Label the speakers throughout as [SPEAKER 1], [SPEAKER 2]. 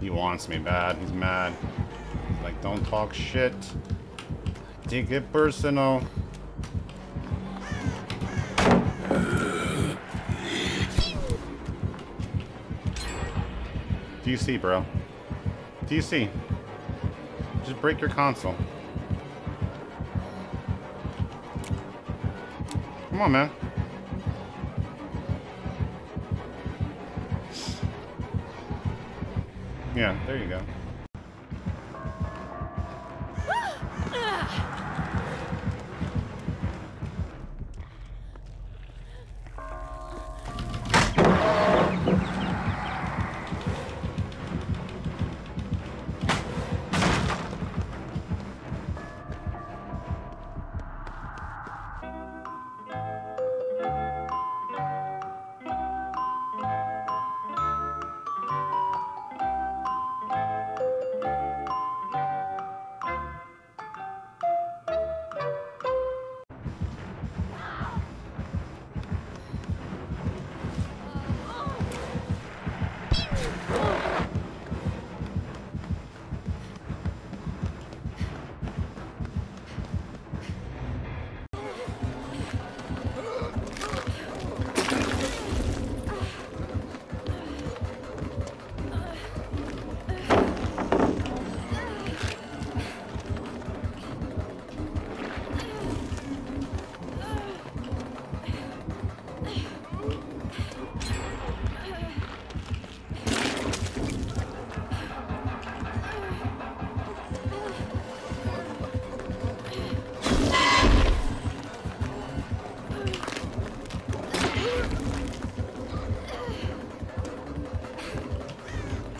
[SPEAKER 1] He wants me bad. He's mad. Like, don't talk shit. Take it personal. DC, bro. DC. Just break your console. Come on, man. Yeah, there you go.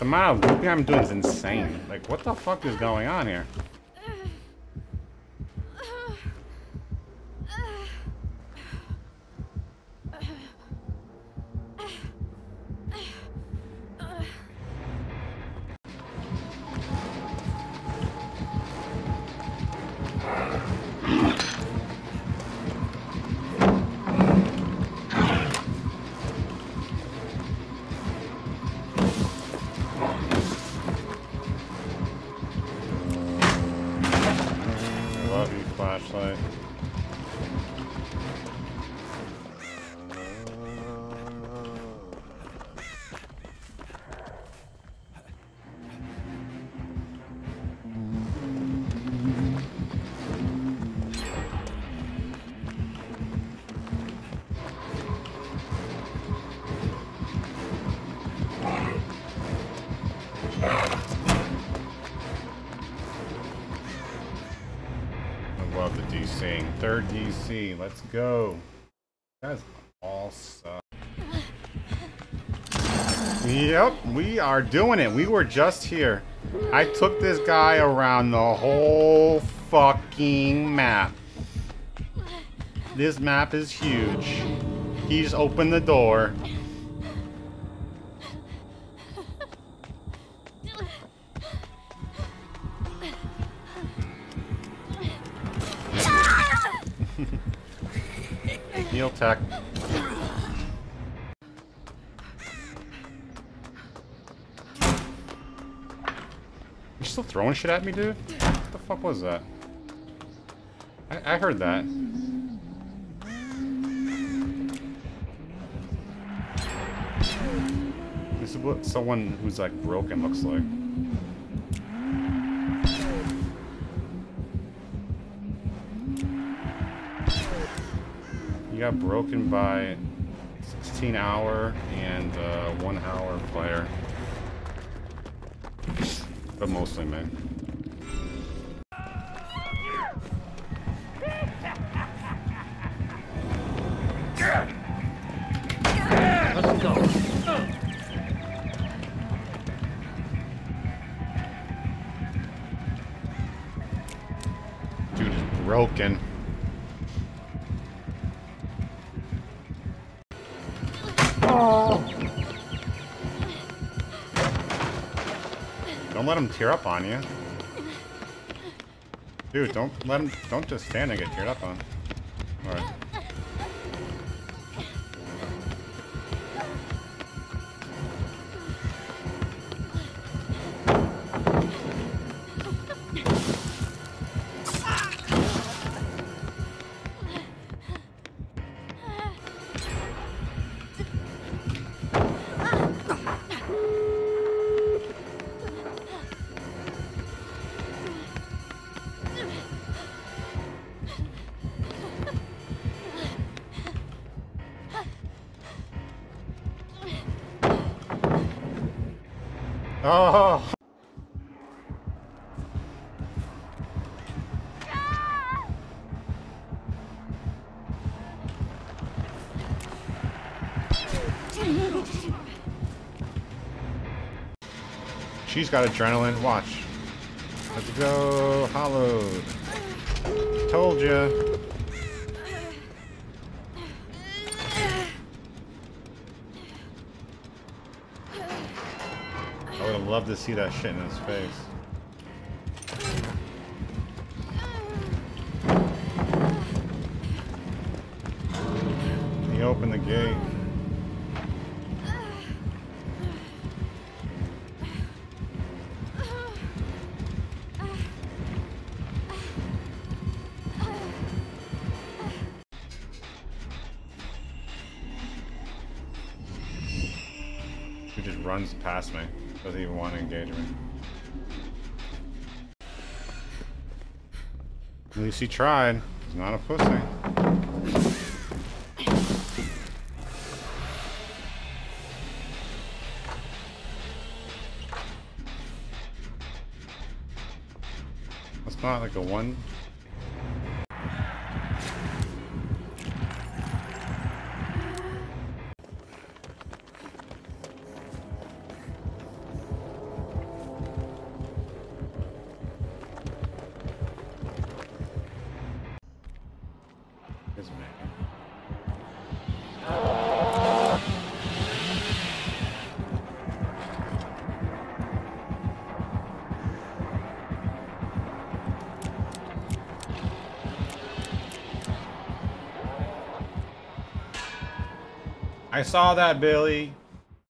[SPEAKER 1] Amount of looping I'm doing is insane. Like, what the fuck is going on here? Flashlight. The DCing. Third DC. Let's go. All suck. Yep, we are doing it. We were just here. I took this guy around the whole fucking map. This map is huge. He just opened the door. Heal tech. You still throwing shit at me, dude? What the fuck was that? I, I heard that. This is what someone who's like broken looks like. You got broken by 16 hour and uh, one hour player. But mostly me.
[SPEAKER 2] Let's go.
[SPEAKER 1] Dude is broken. Don't let him tear up on you. Dude, don't let him, don't just stand and get teared up on. Oh. She's got adrenaline. Watch. Let's go, hollowed. Told ya. Have to see that shit in his face. He opened the gate. He just runs past me. Doesn't even want to engage me. At least he tried. He's not a pussy. That's not like a one. I saw that, Billy.